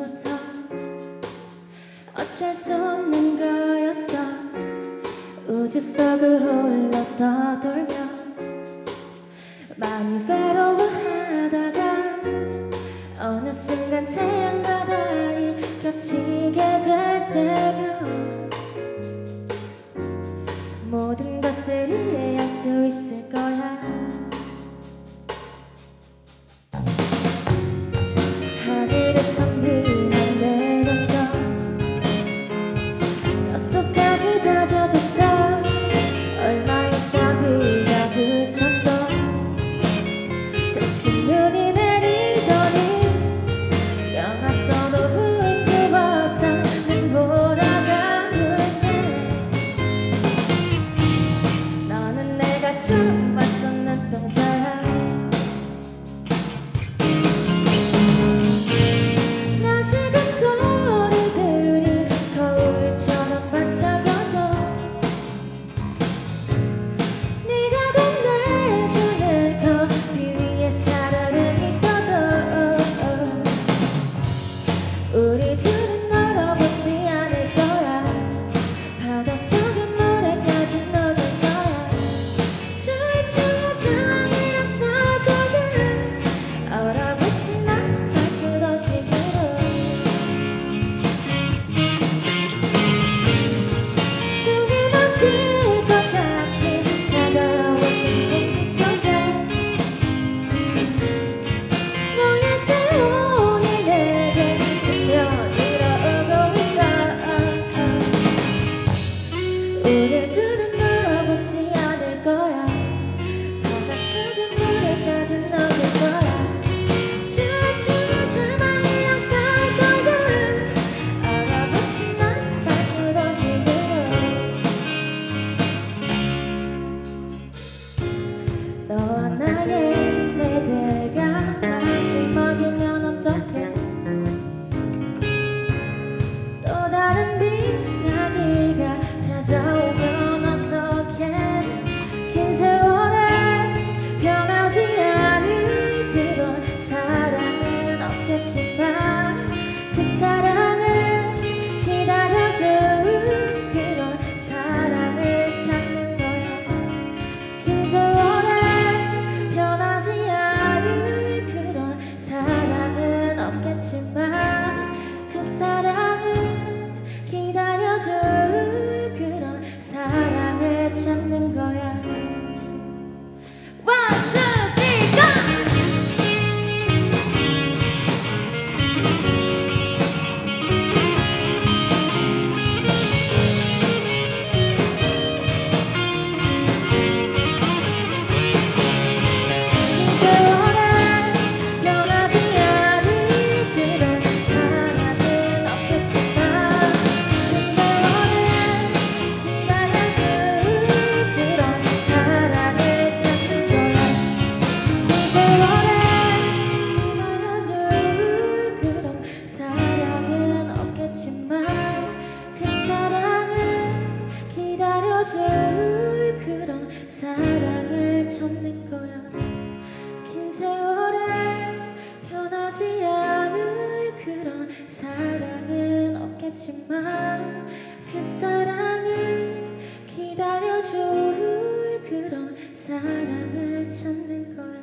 처음부터 어쩔 수 없는 거였어. 우주 속으로 흘러 떠돌며 많이 외로워하다가 어느 순간 태양과 달이 겹치게 될 때면 모든 것을 이해할 수 있어. 신눈이 내리더니 사랑. 사랑을 찾는 거야. 긴 세월에 변하지 않을 그런 사랑은 없겠지만 그 사랑을 기다려줄 그런 사랑을 찾는 거야.